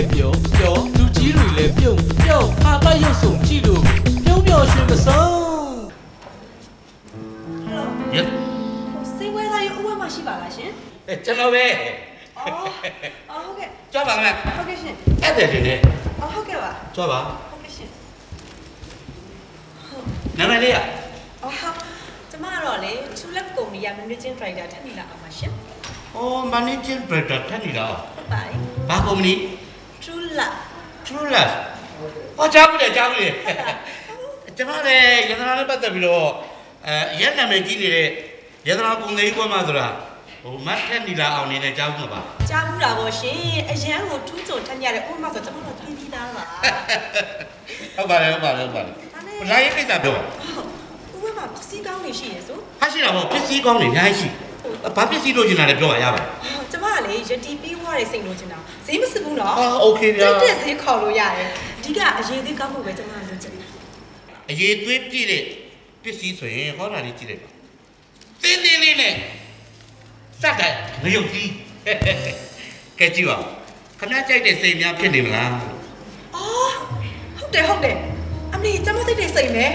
လည်းပြောပြောလူကြီးတွေလည်းပြုံးပြုံးခါကရုပ်စုံကြည့်လို့ပြုံးပြောရွှင်မဆုံးရစိတ်ဝဲသားရုပ်ဥပမာရှိပါလားရှင်ကျွန်တော်ပဲအော်အော်ဟုတ်ကဲ့ကြွပါမယ်ဟုတ်ကဲ့ရှင်အဲ့ဒါတင်နေအော်ဟုတ်ကဲ့ပါကြွပါဟုတ်ကဲ့ရှင်နာမည်လေးอ่ะအော်ဟာကျမကတော့လေ True Love ကုမ္ပဏီက Managing Director ထပ်နေလာအောင်ပါရှင်အော် managing director ထက်နေတာဟုတ်ပါပြီဘာကုမ္ပဏီ True Love True Love ဟောကြားဘူးလေကြားဘူးလေကျွန်တော်လည်းရတနာနဲ့ပတ်သက်ပြီးတော့အဲရက်နာမည်ကြီးနေတဲ့ရတနာကုန်သေးကွာမှဆိုတာဟိုမတ်ထက်နီလာအောင်နေနဲ့ကြားဘူးမှာပါကြားဘူးတာပေါ့ရှင်အရန်ကိုထူးချုံထက်ရတဲ့ဥပမာဆိုကျမတို့သိပြီးသားပါဟုတ်ပါတယ်ဟုတ်ပါတယ်ဟုတ်ပါတယ်ဘလာရေးကိစ္စပြောပါဥပမာပစ္စည်းကောင်းနေရှိရဆိုဟာရှိတာပေါ့ပစ္စည်းကောင်းတွေအများကြီးရှိဘာပစ္စည်းလို့ကျင်တာလဲပြောပါရပါတယ်အော်ကျမက လေယတိပြီးွားတဲ့စိတ်လို့ချင်တာဈေးမစစ်ဘူးနော် ဟာโอเคဗျာ စိတ်တဲ့ဈေးခေါ်လို့ရတယ်အဓိကအရေးသေးကောင်းဖို့ပဲကျမကလိုချင်တယ် အရေးသွေးပြည့်တဲ့ပစ္စည်းဆိုရင်ဟောတာလေးကြည့်လိုက်ပါတင်းတင်းလေးနဲ့စက်တယ်ငရုတ်ကြီး ကဲကြည့်ပါခဏကြိုက်တဲ့စိတ်များဖြစ်နေမလား အော်ဟုတ်တယ်ဟုတ်တယ်အမေကျမစိတ်တဲ့စိတ်ပဲ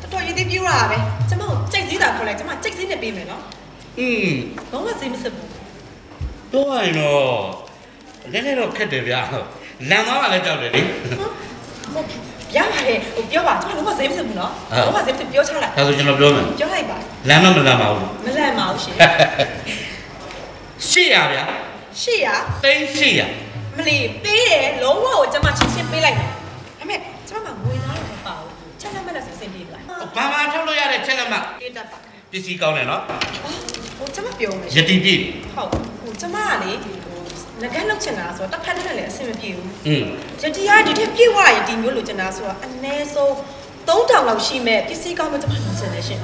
တော်တော်ရေးသေးပြီးွားတာပဲကျမကိုကြိုက်စည်းတာခေါ်လိုက်ကျမကြိုက်စည်းနဲ့ပေးမယ်နော် อืม ဘာမှဈေးမစစ်ဘူး တော့ရင်တော့နည်းနည်းတော့ခက်တယ်ဗျာလမ်းသွားမှလည်းကြောက်တယ်လေဟုတ်ရပါတယ်ဟိုပြောပါကျမလုံးဝဈေးမစစ်ဘူးနော်ဟုတ်လုံးဝဈေးမစစ်ပြောချလိုက်ဒါဆိုကျွန်တော်ပြောမယ်ပြောလိုက်ပါလမ်းတော့မလမ်းပါဘူးမလန့်ပါဘူးရှင်ရှေ့ရဗျာရှေ့ရတိန်းရှေ့ရမလီပေးတယ်လုံးဝကိုကျမချင်းချင်းပေးလိုက်တယ်ဒါပေမဲ့ကျမကငွေသားတော့မပါဘူးချက်လက်မဲ့နဲ့စစင်ပြေးလိုက်ဘာမှထုတ်လို့ရတဲ့ချက်လက်မှတ်ပြေးတတ်ပါပစ္စည်းကောင်းတယ်နော်ဟိုကျမပြောမယ်ယတိပြည့်ဟုတ်ဟို ကျမကလေဟိုငကန်းလောက်ချင်တာဆိုတော့တစ်ဖက်တစ်ဖက်လည်းအဆင်မပြေဘူးอืมယတိကဒီထက်ပြည့်ဝရဒီမျိုးလိုချင်တာဆိုတော့အနည်းဆုံး3000လောက်ရှိမဲ့ပစ္စည်းကောင်းမှကျမလိုချင်တယ်ရှင်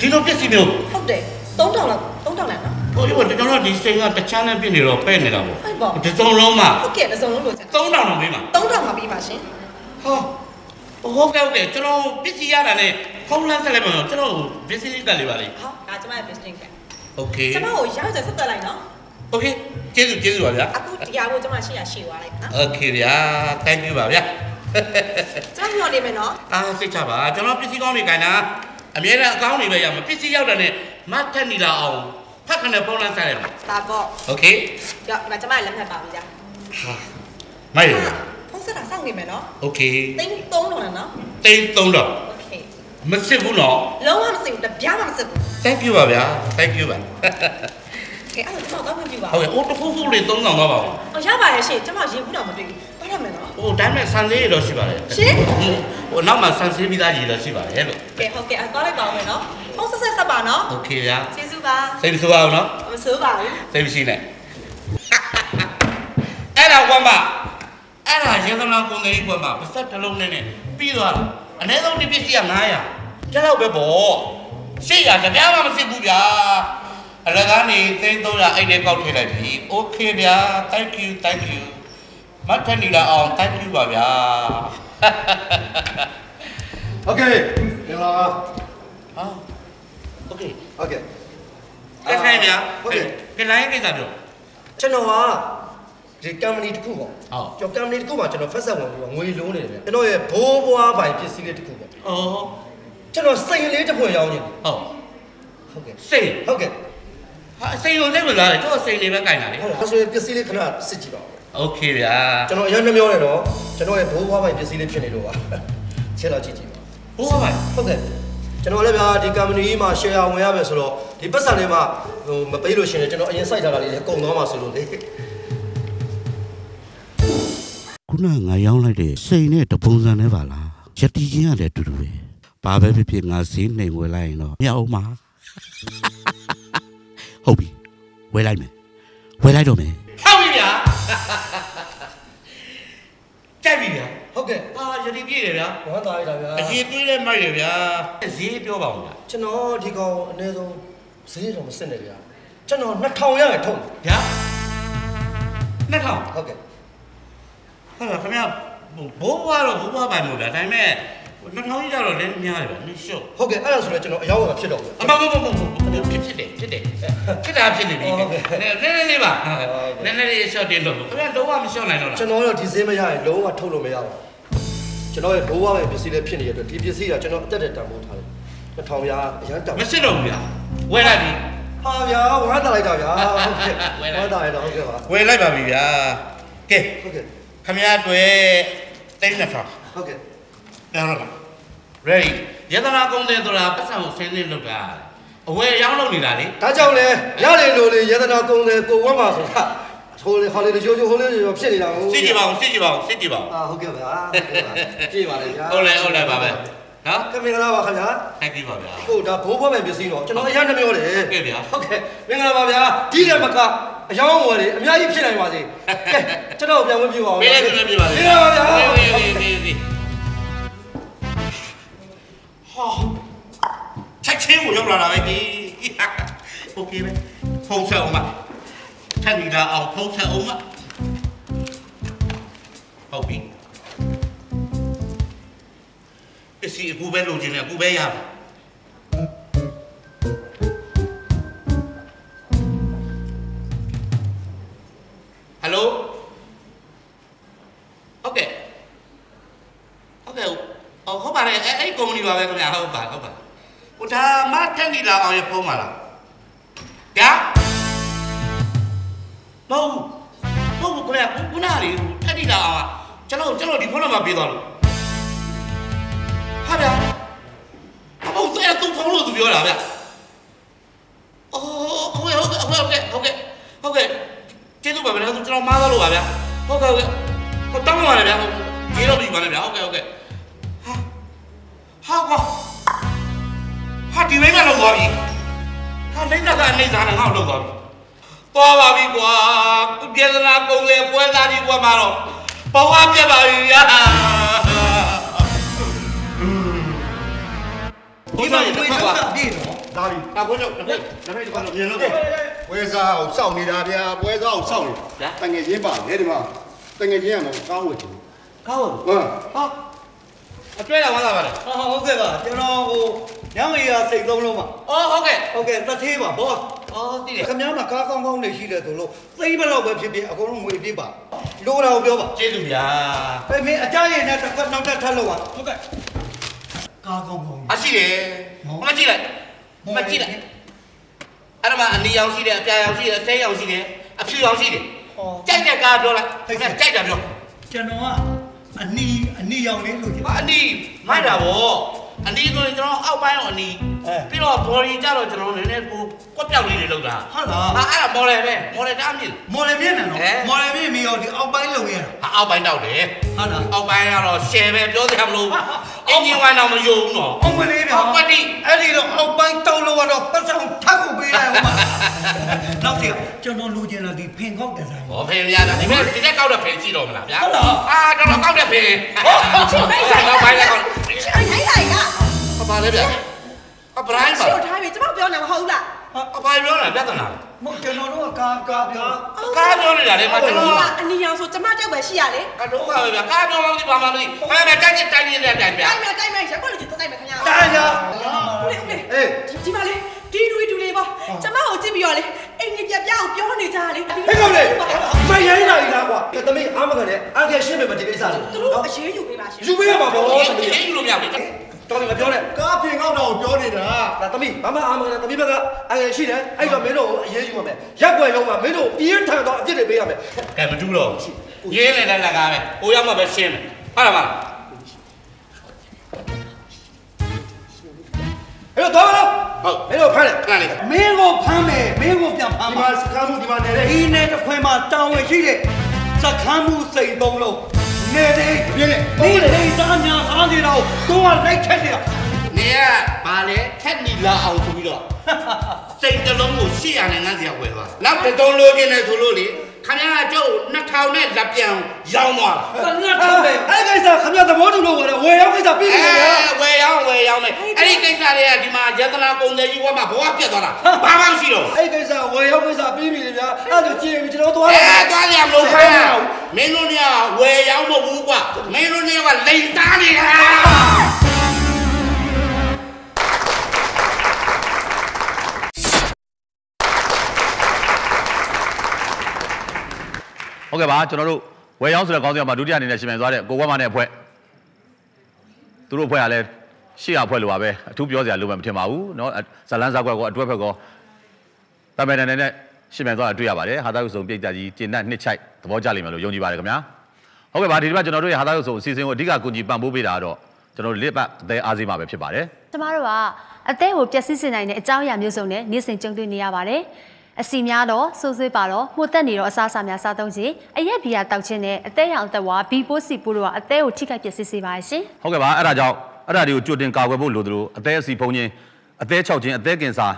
ဒီလိုပစ္စည်းမျိုးဟုတ်တယ်3000လောက်3000လောက်နော်ဟိုဒီကျွန်တော်ဒီစိန်ကတခြားနဲ့ပြည့်နေတော့ပဲ့နေတာပေါ့ဟုတ်ပါဒီစုံလုံးမှာဟုတ်ကဲ့တစ်စုံလုံးလိုချင်တာ3000တောင်ပေးမှာ3000မှာပြီးပါရှင်ဟောဟုတ်ကဲ့ဟုတ်ကဲ့ကျွန်တော်ပစ္စည်းရတာနဲ့ဖုန်းလမ်းဆက်လိုက်ပါတော့ကျွန်တော်ပစ္စည်းလေးတက်လေးပါလေဟုတ်ဒါကျမရဲ့ business က โอเค ကျမကိုရောက်ကြဆက်တက်လိုက်နော် โอเคကျေးဇူးကျေးဇူးပါဗျာ အခုတရားကိုကျမရှိရရှိသွားလိုက်နော် โอเคဗျာ thank you ပါဗျာ ကျမညော်နေမယ်နော် အာစိတ်ချပါကျွန်တော်ပစ္စည်းကောင်းတွေခိုင်းတာအများနဲ့အကောင်းတွေပဲရမှာပစ္စည်းရောက်တာနဲ့မတ်ထက်နီလာအောင်ဖတ်ခနဲ့ဖုန်းလမ်းဆက်လိုက်ပါ ဒါပေါ့ โอเค ကြောက်ဒီမှာကျမရဲ့လက်မှတ်ပါပြီကြာ ဟာမိုက်ရ ဖုန်းဆက်တာစောင့်နေမယ်နော် โอเค သိန်း3000လားနော် တိန်း3000 โอเค မစစ်ဘူးနော် လုံးဝမစိဘူးတပြားမှမစိဘူး thank you ပါဗျာ thank you ပါ ကဲအဲ့ဒါကျမတော့ခွင့်ပြုပါ ဟုတ်ကဲ့အိုးတစ်ခုခုလေး3000သွားပါဦး အော်ရပါတယ်ရှင်ကျမရေဘူးတော့မတွေ့ဘူးသွားရမယ်နော် ဟိုတိုင်းမဲ့ဆန်လေးတော့ရှိပါတယ် ရှင် ဟိုနောက်မှာဆန်ဆေးပြီးသားကြီးတော့ရှိပါတယ်လို့ ကဲဟုတ်ကဲ့အဲ့သွားလိုက်ပါဦးမယ်နော်ဖုန်းဆက်ဆက်ဆက်ပါနော် โอเคဗျာ ကျေးဇူးပါ စိတ်မဆိုးပါဘူးနော် မဆိုးပါဘူး စိတ်မရှိနဲ့အဲ့ဒါကွာမအဲ့ဒါရေသနာကုန်ကြီးကွာမပါစက်တစ်လုံးနဲ့နဲ့ပြီးသွားတာ အနည်းဆုံးဒီပစ္စည်းက900ကျတော့ပဲပေါ့800ကြပြားမှမစစ်ဘူးဗျာအလကားနေသိန်း300အဲ့ဒီကောက်ထည့်လိုက်ပြီโอเคဗျာ thank you thank you မတ်ထနီလာအောင် thank you ပါဗျာ โอเคမင်္ဂလာပါ ဟာโอเค โอเค ကဲခိုင်းဗျာ ဟုတ်ကဲ့ ကဲလိုင်းကိစ္စပြော ကျွန်တော်က ဒီ company တစ်ခုပေါ့ ဟုတ် ကျွန်တော် company တစ်ခုမှာကျွန်တော်ဖက်ဆက်ဝင်ပြီးတော့ငွေလုံးနေတယ်ဗျကျွန်တော်ရဲ့ဘိုးဘွားပိုင်ပစ္စည်းလေးတစ်ခုပေါ့ အော် ကျွန်တော်စိန်လေးတစ်ဖွင့်ရောင်းနေတယ် ဟုတ် ဟုတ်ကဲ့ စိတ် ဟုတ်ကဲ့ ဟာစိတ်ကိုစိတ်ဝင်လာတယ်သူကစိတ်နေပဲကြိုင်တာလေ ဟုတ်လားဒါဆိုရင်ပစ္စည်းလေးခဏစစ်ကြည့်ပါဦး โอเคဗျာ ကျွန်တော်အရင်နှမျောနေတော့ကျွန်တော်ရဲ့ဘိုးဘွားပိုင်ပစ္စည်းလေးဖြစ်နေလို့ပါချက်တော့ကြည့်ကြည့်ပါ ဘိုးပါ ဟုတ်ကဲ့ကျွန်တော်လည်းဗျာဒီ company ကြီးမှာ share ဝင်ရမယ်ဆိုတော့ဒီပတ်စံလေးမှာဟိုမပေးလို့ရှိရင်ကျွန်တော်အရင်စိုက်ထားတာလေးလည်းကုန်သွားမှာဆိုလို့လေ ခုနငါရောင်းလိုက်တဲ့စိန်နဲ့တပုံစံနဲ့ပါလားယတိချင်းရတယ်အတူတူပဲဘာပဲဖြစ်ဖြစ်ငါဈေးနှိမ်ဝယ်လိုက်ရင်တော့မရအောင်ပါဟုတ်ပြီဝယ်လိုက်မယ်ဝယ်လိုက်တော့မယ်ဟောက်ပြီဗျာကြိုက်ပြီဗျာဟုတ်ကဲ့အာယတိပြည့်တယ်ဗျာဝမ်းသာရတာဗျာအရေးသွေးလည်းမိုက်တယ်ဗျာဈေးပြောပါဦးဗျာကျွန်တော်ဒီကောင်အနည်းဆုံးဈေးတော့မစစ်နဲ့ဗျာကျွန်တော်2000ရရထုံးဗျာနှစ်ထောင်ဟုတ်ကဲ့ ဟုတ်လားခင်ဗျာဘိုးဘွားတော့ဘိုးဘွားပိုင်မို့လားဒါပေမဲ့ဟနှစ်ထောင်ကြီးကြတော့လည်းများတယ်ဗျာနင်းရှုပ်ဟုတ်ကဲ့အဲ့ဒါဆိုလည်းကျွန်တော်အယောင်းကဖြစ်တော့အမမမမမဖြစ်ဖြစ်တယ်ဖြစ်တယ်ဖြစ်တာဖြစ်နေပြီနည်းနည်းလေးပါနည်းနည်းလေးရှော့တင်လို့ခင်ဗျာလုံးဝမရှော့နိုင်တော့လားကျွန်တော်တော့ဒီဈေးမရရင်လုံးဝထုတ်လို့မရဘူးကျွန်တော်ရဲ့ဘိုးဘွားပဲပစ္စည်းလေးဖြစ်နေတဲ့အတွက်ဒီပစ္စည်းကကျွန်တော်အသက်တဲ့တန်ဖိုးထားတယ်တစ်ထောင်ဗျာအရန်တန်မစစ်တော့ဘူးဗျာဝယ်လိုက်ပြီဟာဗျာဝမ်းတာလိုက်တာဗျာဟုတ်ကဲ့ဝယ်လိုက်ဝမ်းတာရတော့ဟုတ်ကဲ့ပါဝယ်လိုက်ပါပြီဗျာကဲဟုတ်ကဲ့ ခင်ဗျားတွေ့တိတ်နှစ်ထောင်ဟုတ်ကဲ့ပြောတော့ ready ယတနာကုန်းတဲ့ဆိုတာပတ်စံကိုဆင်းနေလောက်တာအဝယ်ရောင်းလုပ်နေတာလေဒါကြောင့်လေရလေလို့လေယတနာကုံတယ်ကိုဝမ်းပါဆိုတာဟိုလေဟောလေရိုးရိုးဟိုလေရိုးဖြစ်နေတာဟုတ်စစ်ကြည့်ပါဦးစစ်ကြည့်ပါဦးစစ်ကြည့်ပါဦးအာဟုတ်ကဲ့ဗျာဟုတ်ကဲ့ပါကြည့်ပါလေဗျာဟုတ်လဲဟုတ်လဲပါပဲနော်ကမင်္ဂလာပါခင်ဗျာထိုက်ကြည့်ပါဗျာဟုတ်ဒါဘိုးဘွားပဲပစ္စည်းတော့ကျွန်တော်အရန်နှမျောတယ်ဟုတ်ကဲ့ဗျာဟုတ်ကဲ့မင်္ဂလာပါဗျာဒီတယ်မက အယောင်းဝယ်လေအများကြီးဖြစ်နိုင်ပါစေကဲကျွန်တော်ပြန်ဝင်ပြပါဦး ပေးလိုက်ပြန်ပြပါလေ မင်္ဂလာပါဗျာ ဒီဒီဒီဟာချက်ချင်းကိုရောက်လာတာပဲဒီโอเคပဲဖုန်းဆက်အောင်မထက်နေတာအောင်ဖုန်းဆက်အောင်မဟုတ်ပြီပစ္စည်းအခုပဲလိုချင်တယ်အခုပဲရမ ဗျာဟုတ်ပါဟုတ်ပါဟိုဒါမထက်နေလာအောင်ရဖုန်းပါလားဗျာမဟုတ်ဘူးမဟုတ်ဘူးခင်ဗျာခုနကလေထက်နေလာအောင်ကကျွန်တော်ကျွန်တော်ဒီဖုန်းနံပါတ်ပေးသွားလို့ဟာဗျာအမေအဲ့သူဖုန်းလို့သူပြောတာဗျာအော်ဟုတ်ကဲ့ဟုတ်ကဲ့ဟုတ်ကဲ့ဟုတ်ကဲ့ဟုတ်ကဲ့ကျေးဇူးပါဗျာကျွန်တော်မားသွားလို့ပါဗျာဟုတ်ကဲ့ဟုတ်ကဲ့ဟိုတောင်းပါလေဗျာကျေးတော့ပြီပါလေဗျာဟုတ်ကဲ့ဟုတ်ကဲ့ဟာဟာကွာ ဟာဒီမိမလောက်သွားပြီဟာလိမ့်တာကနေစားနေငါ့ကိုလောက်သွားပြီသွားပါပြီကွာကုပြေသနာကုံလေပွဲသားကြီးကွာမှာတော့ဘဝပြတ်ပါပြီဗျာဒီမှာဒီမှာကွာပြည့်နော်ဒါပြီအဘိုးတို့တစ်ဖက်တစ်ဖက်ဒီကတော့မြင်လို့ကွာပွဲစားကိုစောင့်နေတာဗျာပွဲစားကိုစောင့်နေဗျာတငယ်ချင်းပါလေဒီမှာတငယ်ချင်းကမကောင်းဝတ်ချင်ကောင်းဟမ်ဟာအကျွဲလာဝါလာပါလေဟာဟုတ်ကဲ့ပါကျွန်တော်ဟို ညောင်ရီယာစိတ်သုံးလုံးပါအော်ဟုတ်ကဲ့ဟုတ်ကဲ့တသေးပါဘောအော်သိတယ်ခင်ဗျားမှာကားကောင်းကောင်းနေရှိတယ်ဆိုလို့သိမလောက်ပဲဖြစ်ဖြစ်အကုန်လုံးငွေပြပါလိုတာကိုပြောပါကျေးဇူးဗျာပဲမင်းအကြရင်နဲ့တစ်ခါနောက်တစ်ထပ်လောက်ပါဟုတ်ကဲ့ကားကောင်းကောင်းအရှိတယ်မကြည့်လိုက်မကြည့်လိုက်အဲ့ဒါမှအနီရောင်ရှိတယ်အပြာရောင်ရှိတယ်အသေးရောင်ရှိတယ်အဖြူရောင်ရှိတယ်ကြိုက်တဲ့ကားပြောလိုက်ကြိုက်ကြိုက်တာပြောကျွန်တော်ကအနီအနီရောင်လေးလို့ချင်အနီမိုက်တာဗော အနီဆိုရင်ကျွန်တော်အောက်ပိုင်းတော့အနီပြီးတော့ body ကြတော့ကျွန်တော်နည်းနည်းကိုကွက်ပြောက်လေးတွေလောက်တာဟုတ်လားဟာအဲ့ဒါ model ပဲ model တားမြင်မော်လမြင့်နေနော်အဲမော်လမြင့်မီရောဒီအောက်ပိုင်းလုံရတာဟာအောက်ပိုင်းတောက်တယ်ဟုတ်လားအောက်ပိုင်းကတော့ share ပဲပြောစရာမလိုအင်ဂျင်ဝိုင်းတော့မယုံဘူးနော်အောင်မလေးဗျာအောက်ပတ်တိအဲ့ဒီတော့အောက်ပိုင်းတောက်လို့ကတော့ပတ်ဆောင်ထပ်ကိုပေးလိုက်အောင်ပါနောက်စီကျွန်တော်လူချင်းလာဒီဖင်ခောက်တဲ့ဆိုင်ဟောဖေးများတာဒီမဲ့ဒီတက်ကောက်တဲ့ဖေးရှိတော့မလားဗျာဟုတ်လားအာတော်တော်ကောက်တဲ့ဖေးချင်းမိတ်ဆိုင်တော့ပိုင်းလည်းကောက်အိုင်ထိုင်းလိုက်လား အပါလေဗျာအပရိုင်းပါရှေ့ထားပြီကျမပြောနေမှာဟုတ်လားအပါပြောတာပြဿနာမဟုတ်ကျွန်တော်တို့ကကားကားကားကားပြောနေတာလေမကျွန်တော်အနီရောင်ဆိုကျမတောက်ပဲရှိရလေကတော့ပါပဲဗျာကားပြောမှမသိပါမှမသိဖဲပဲတိုက်ချင်တိုင်းနေတဲ့တိုင်ဗျာတိုက်မယ်တိုက်မယ်ရက်ွက်လူကြီးတိုက်မယ်ခင်ဗျာတာညာဦးလေးဦးလေးအေးဒီမှာလေဒီလူဒူလေးပေါ့ကျမကိုကြည့်ပြီးတော့လေအိမ်ကြီးပြပြကိုပြောနေကြလေဟဲ့ကောင်လေမရိုင်းလာပြီလားကွာကသမီးအာမခံနဲ့အန်ကယ်ရှင်းမယ်မဒီကိစ္စလေးသူတို့အရေးယူပေးပါရှင်ယူပေးရမှာပေါ့ဟောသမီးရေးယူလို့မရဘူး တော်ပြီမပြောနဲ့ကားဖင်ကောက်တာကိုပြောနေတာဒါသမီးမမအာမခံနဲ့သမီးဘက်ကအန်ကယ်ရှိတယ်အဲ့တော့မင်းတို့ကိုအရေးယူမှာမယ်ရက်ွယ်လုံးမှာမင်းတို့ပြင်းထန်တော့အပြစ်တွေပေးရမယ်ကဲမတူတော့ရေးနေတဲ့လက်ကပဲဟိုရောက်မှပဲရှင်းမယ်ဟုတ်လားမလားအဲ့တော့တော့ဟုတ်မင်းတို့ဖမ်းတယ်ခဏလေးမင်းကိုဖမ်းမယ်မင်းကိုပြန်ဖမ်းဒီပါမှာစကားမှုဒီမှာနေတဲ့ဒီနဲ့တစ်ခွင်မှာတောင်းဝင်ရှိတဲ့စခန်းမှုစိတ်သုံးလုံး နေနေပြင်းနေဒီလိမ့်စားများအားနေတော့ကိုကလိုက်ချက်နေတာနေကဘာလဲထက်နီလာအောင်ဆိုပြီးတော့စိတ်တစ်လုံးကို800နဲ့ငန်းစရာဝယ်သွားနောက်တစ်သုံးလို့ကျင်းနေဆိုလို့လေ ခင်ဗျားကျုပ်2000နဲ့လက်ပြန်ရောင်းသွားတာ2000ပဲအဲ့ကိစ္စခင်ဗျားသဘောတူလို့ဝယ်တယ်ဝယ်ရောင်းကိစ္စပြီးပြီခင်ဗျာဝယ်ရောင်းဝယ်ရောင်းမယ်အဲ့ဒီကိစ္စတွေကဒီမှာယတနာကုန်တယ်ကြီးဘဝမှာဘဝပြတ်သွားတာဘာမှမရှိတော့အဲ့ကိစ္စဝယ်ရောင်းကိစ္စပြီးပြီခင်ဗျာအဲ့ဒါကြည့်ပြီကျွန်တော်သွားတယ်အဲ့သွားရမလို့ခင်ဗျာမင်းတို့ကဝယ်ရောင်းမဟုတ်ဘူးကွာမင်းတို့ကလိန်သားနေတာ ကဲ့ပါကျွန်တော်တို့ဝယ်ရောင်းဆိုတဲ့ခေါင်းစဉ်မှာဒုတိယအနေနဲ့ရှင်မြန်သွားတဲ့ကိုဝက်မနဲ့အဖွဲ့သူတို့အဖွဲ့ကလည်းရှေ့ရအဖွဲ့လိုပါပဲအထူးပြောစရာလိုမှမထင်ပါဘူးเนาะဇလန်းဇက်ကွက်ကောအတွဲဖက်ကောတမန်တန်နဲ့ရှင်မြန်သွားတာတွေ့ရပါတယ်ဟာသားရုပ်စုံပြိတ္တကြီးကျင်တတ်နှစ်ချိုက်သဘောကျလိမ့်မယ်လို့ယုံကြည်ပါတယ်ခင်ဗျာဟုတ်ကဲ့ပါဒီတစ်ပတ်ကျွန်တော်တို့ရဲ့ဟာသားရုပ်စုံအစီအစဉ်ကိုအဓိကကူညီပံ့ပိုးပေးတာကတော့ကျွန်တော်တို့လက်ပတ်အသေးအားစေးမှာပဲဖြစ်ပါတယ် ကျမတို့ကအသေးကိုပျက်စီးစေနိုင်တဲ့အကြောင်းအရာမျိုးစုံနဲ့နေ့စဉ်ကြုံတွေ့နေရပါတယ်။ အစီများတော့စိုးဆွေးပါတော့မှုတက်နေတော့အစားအစာများစားသုံးခြင်းအရက်ဘီယာတောက်ခြင်းနဲ့အသေးရောင်အသက်ဝါဘီပိုးစီပိုးတို့ကအသေးကိုထိခိုက်ပျက်စီးစေပါရှင်ဟုတ်ကဲ့ပါအဲ့ဒါကြောင့်အဲ့ဒါတွေကိုကြိုတင်ကာကွယ်ဖို့လိုသလိုအသေးအစီဖုံးခြင်းအသေး၆ခြင်းအသေးကင်ဆာ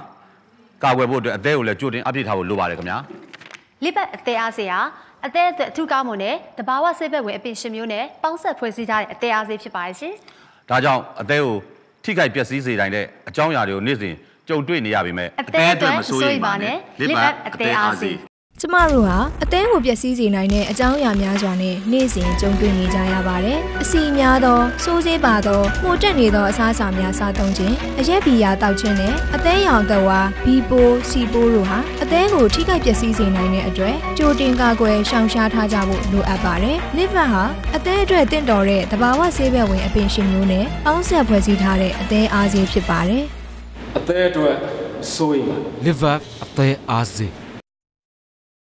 ကာကွယ်ဖို့အတွက်အသေးကိုလည်းကြိုတင်အပြည့်ထားဖို့လိုပါတယ်ခင်ဗျာ။လိပတ်အသေးအားစေဟာအသေးအတွက်အထူးကောင်းမွန်တဲ့တဘာဝဆေးဘက်ဝင်အပင်ရှင်မျိုးနဲ့ပေါင်းဆက်ဖွဲ့စည်းထားတဲ့အသေးအားစေးဖြစ်ပါရှင်ဒါကြောင့်အသေးကိုထိခိုက်ပျက်စီးစေတိုင်းတဲ့အကြောင်းအရာတွေကိုနေ့စဉ် ကြုံတွေ့နေရပါမယ်။အသေးအတွက်မစိုးရိမ်ပါနဲ့လိပတ်အသေးအားစေးကျမတို့ဟာအသင်းကိုပျက်စီးစေနိုင်တဲ့အကြောင်းအရာများစွာနဲ့နေ့စဉ်ကြုံတွေ့နေကြရပါတယ်။အစီများသောစိုးစေးပါသောမှုတက်နေသောအစားအစာများစားသုံးခြင်းအရက်ဘီယာတောက်ခြင်းနဲ့အသင်းရောင်သက်ဝါဘီပိုးစီပိုးတို့ဟာအသင်းကိုထိခိုက်ပျက်စီးစေနိုင်တဲ့အတွက်ကြိုတင်ကာကွယ်ရှောင်ရှားထားကြဖို့လိုအပ်ပါတယ်။ Liver ဟာအသင်းအတွက်တင့်တော်တဲ့တဘာဝဆေးဘက်ဝင်အပင်ရှင်မျိုးနဲ့ပေါင်းဆက်ဖွဲ့စည်းထားတဲ့အသင်းအားစေးဖြစ်ပါတယ်။ အသေးအ